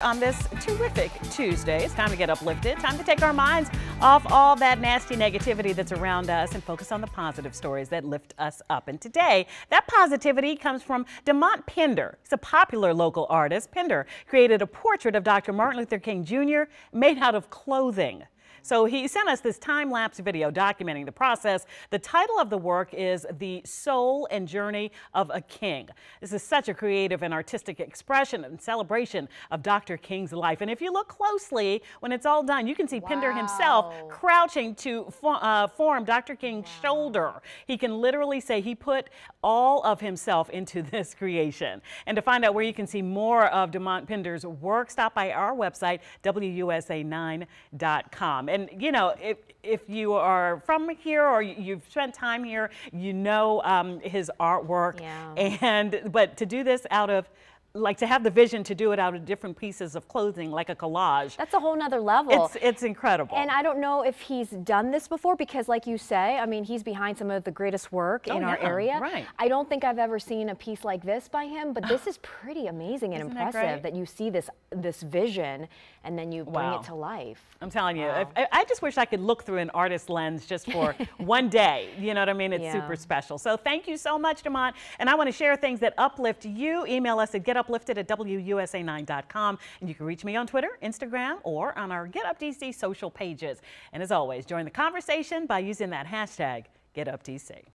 On this terrific Tuesday, it's time to get uplifted. Time to take our minds off all that nasty negativity that's around us and focus on the positive stories that lift us up. And today, that positivity comes from Demont Pender. He's a popular local artist. Pender created a portrait of Dr. Martin Luther King Jr. made out of clothing. So he sent us this time lapse video documenting the process. The title of the work is The Soul and Journey of a King. This is such a creative and artistic expression and celebration of Dr. King's life. And if you look closely, when it's all done, you can see wow. Pender himself crouching to uh, form Dr. King's wow. shoulder. He can literally say he put all of himself into this creation. And to find out where you can see more of Demont Pender's work, stop by our website, WUSA9.com. And you know, if if you are from here or you've spent time here, you know um, his artwork. Yeah. And but to do this out of like to have the vision to do it out of different pieces of clothing like a collage. That's a whole nother level. It's, it's incredible. And I don't know if he's done this before because like you say, I mean, he's behind some of the greatest work oh, in yeah, our area. Right. I don't think I've ever seen a piece like this by him, but this is pretty amazing and Isn't impressive that, that, you see this this vision and then you bring wow. it to life. I'm telling you, wow. I, I, just wish I could look through an artist lens just for one day. You know what I mean? It's yeah. super special. So thank you so much, Demont. And I want to share things that uplift you. Email us at getuplifted at WUSA9.com. And you can reach me on Twitter, Instagram, or on our Get Up DC social pages. And as always, join the conversation by using that hashtag GetUpDC.